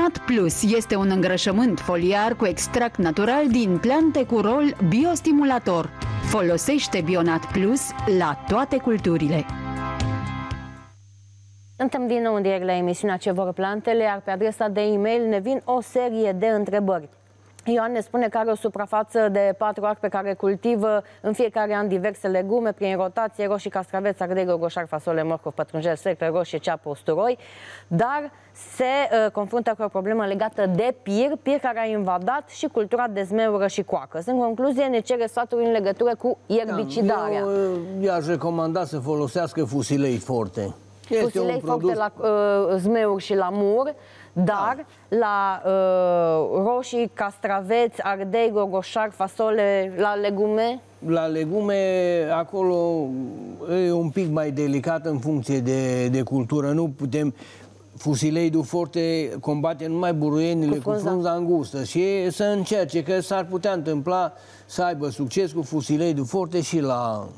Bionat Plus este un îngrășământ foliar cu extract natural din plante cu rol biostimulator. Folosește Bionat Plus la toate culturile. Suntem din nou în direct la emisiunea Ce vor plantele, iar pe adresa de e-mail ne vin o serie de întrebări. Ioan ne spune că are o suprafață de patru arc pe care cultivă în fiecare an diverse legume prin rotație, roșii, castraveți, ardei, gogoșar, fasole, morcov, pătrunjel, secre, roșie, ceapă, usturoi, dar se uh, confruntă cu o problemă legată de pir, pir care a invadat și cultura de zmeură și coacă. În concluzie, ne cere sfaturi în legătură cu ierbicidarea. Da, eu uh, i-aș recomanda să folosească fusilei forte. Este fusilei un produs... forte la uh, zmeur și la mur, dar da. la uh, roșii, castraveți, ardei, gogoșar, fasole, la legume? La legume, acolo e un pic mai delicat în funcție de, de cultură. Nu putem... Fusilei du forte combate numai buruienile cu, cu frunza îngustă și să încerce că s-ar putea întâmpla să aibă succes cu fusilei du forte și la,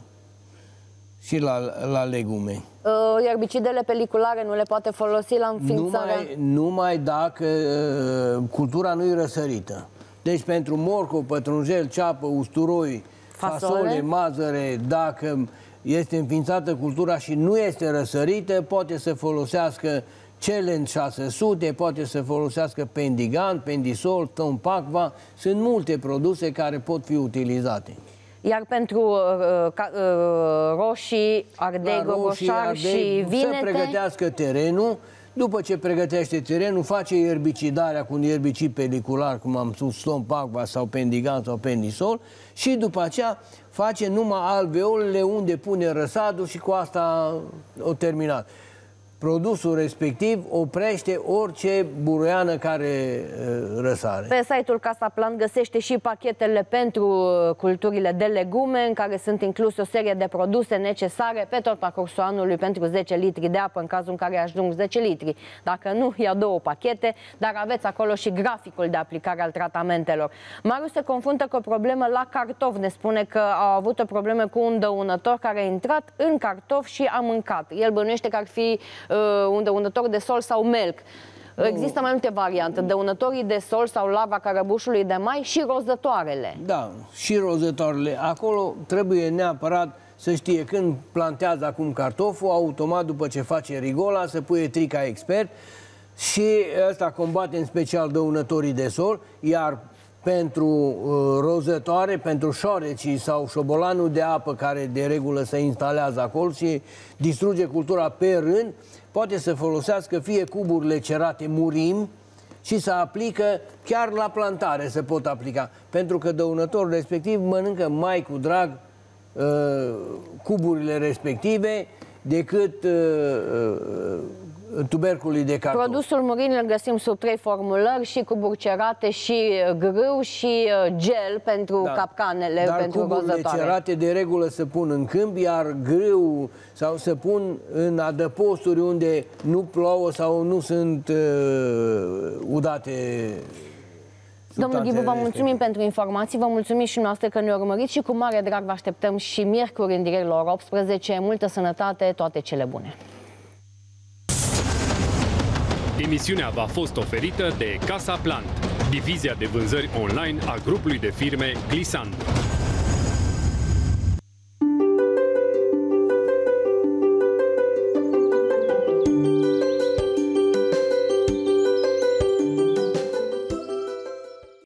și la, la legume. Uh, erbicidele peliculare nu le poate folosi la înființarea? Numai, numai dacă uh, cultura nu e răsărită. Deci pentru morcov, pătrunjel, ceapă, usturoi, fasole, fasole mazăre, dacă este înființată cultura și nu este răsărită, poate să folosească Challenge 600, poate să folosească Pendigan, Pendisol, Tompacva. Sunt multe produse care pot fi utilizate. Iar pentru uh, uh, uh roșii, ardei, gogoșar și vinete... Să pregătească terenul, după ce pregătește terenul, face ierbicidarea cu un ierbicid pelicular, cum am spus, stompagva sau pendigan sau pendisol, și după aceea face numai alveolele unde pune răsadul și cu asta o terminat produsul respectiv oprește orice buruiană care uh, răsare. Pe site-ul Casa Plant găsește și pachetele pentru uh, culturile de legume, în care sunt incluse o serie de produse necesare pe tot parcursul anului pentru 10 litri de apă, în cazul în care ajung 10 litri. Dacă nu, ia două pachete, dar aveți acolo și graficul de aplicare al tratamentelor. Marius se confruntă cu o problemă la cartof. Ne spune că au avut o problemă cu un dăunător care a intrat în cartof și a mâncat. El bănuiește că ar fi Uh, un dăunător de sol sau melc. Există mai multe variante, dăunătorii de sol sau lava carăbușului de mai și rozătoarele. Da, și rozătoarele. Acolo trebuie neapărat să știe când plantează acum cartoful, automat după ce face rigola, să pune trica expert și ăsta combate în special dăunătorii de sol, iar pentru uh, rozătoare, pentru șorecii sau șobolanul de apă care de regulă se instalează acolo și distruge cultura pe rând, poate să folosească fie cuburile cerate murim și să aplică chiar la plantare se pot aplica. Pentru că dăunătorul respectiv mănâncă mai cu drag uh, cuburile respective decât uh, uh, tuberculii de cartof. Produsul murin îl găsim sub trei formulări, și cu burcerate, și uh, grâu, și uh, gel pentru da. capcanele, Dar pentru rozătoare. cerate de regulă se pun în câmp, iar grâu sau se pun în adăposturi unde nu plouă sau nu sunt uh, udate Domnul Ghibu, vă mulțumim pentru informații, vă mulțumim și noastră că ne urmăriți și cu mare drag vă așteptăm și miercuri în direct la ora 18. Multă sănătate, toate cele bune! Emisiunea v-a fost oferită de Casa Plant, divizia de vânzări online a grupului de firme Glissando.